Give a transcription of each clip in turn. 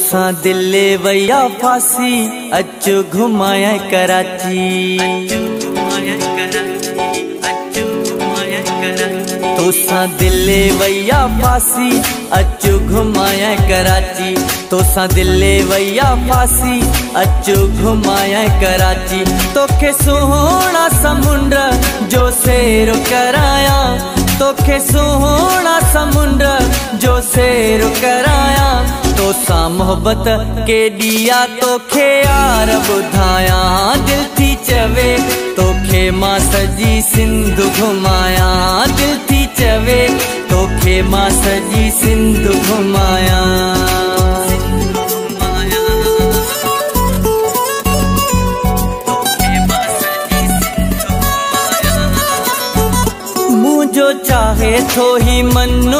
तोसां दिल्ली वैया फांसी, अचो घुमाया कराची। तोसां दिल्ली वैया फांसी, अचो घुमाया कराची। तोसां दिल्ली वैया फांसी, अचो घुमाया कराची। तोखे सुहोना समुंड जो सेर कराया। तोखे सुहोना समुंड जो सेर कराया। तोसां मोहब्बत के दिया तोखे यार ॿुधाया दिल थी चवे तोखे माँ सजी सिंध घुमाया। दिल थी चवे तोखे माँ सजी सिंध घुमाया। मुझो चाहे थो ही मनु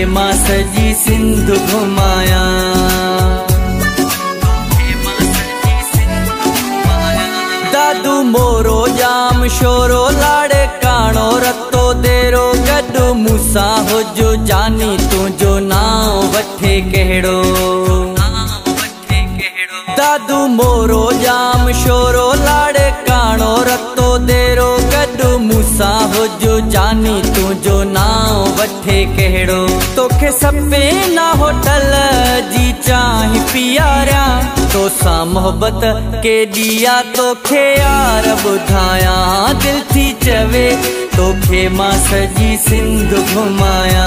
तोखे माँ सजी सिंध घुमाया। दादू मोरो जाम शोरो, लाड़े काणो रतो देरो। गॾु मूंसां हुजो जानी तुंहिंजो नाव वठे कहिड़ो। दादू मोरो जाम शोरो, लाड़े काणो रतो देरो। गॾु मूंसां हुजो जानी तुंहिंजो वठे कहिड़ो। तोखे सपे ना होटल जी चाह पियारा तो तोसां मोहब्बत के दिया तोखे यार बुधाया दिल थी चवे, तोखे माँ सजी सिंध घुमाया।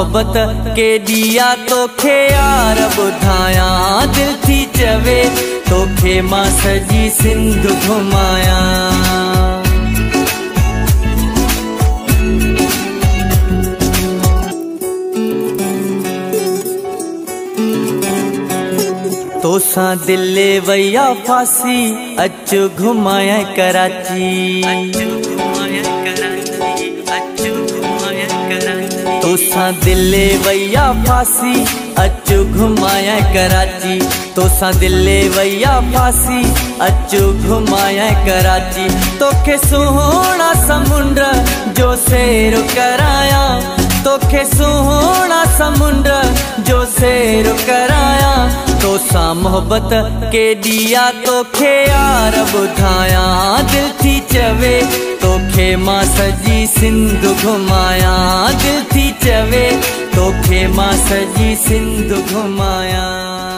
मोहब्बत के दिया तोखे यार ॿुधाया दिल थी चवे तोखे माँ सजी सिंध घुमाया। तोसां दिल्ली वैया फांसी, अचो घुमाया कराची। तोसां दिले वैया फांसी, अचो घुमाया कराची। तोसां दिले वैया फांसी, अचो घुमाया कराची। तोखे सुहोना समुंड जो सेर कराया। तोखे सुहोना समुंड जो सेर कराया। तोसां मोहब्बत के दिया तोखे यार बुधाया दिल थी चवे तोखे माँ सजी सिंध घुमाया। दिल थी चवे तोखे माँ सजी सिंध घुमाया।